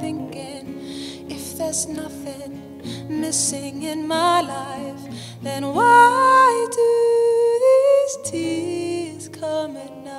thinking if there's nothing missing in my life, then why do these tears come at night?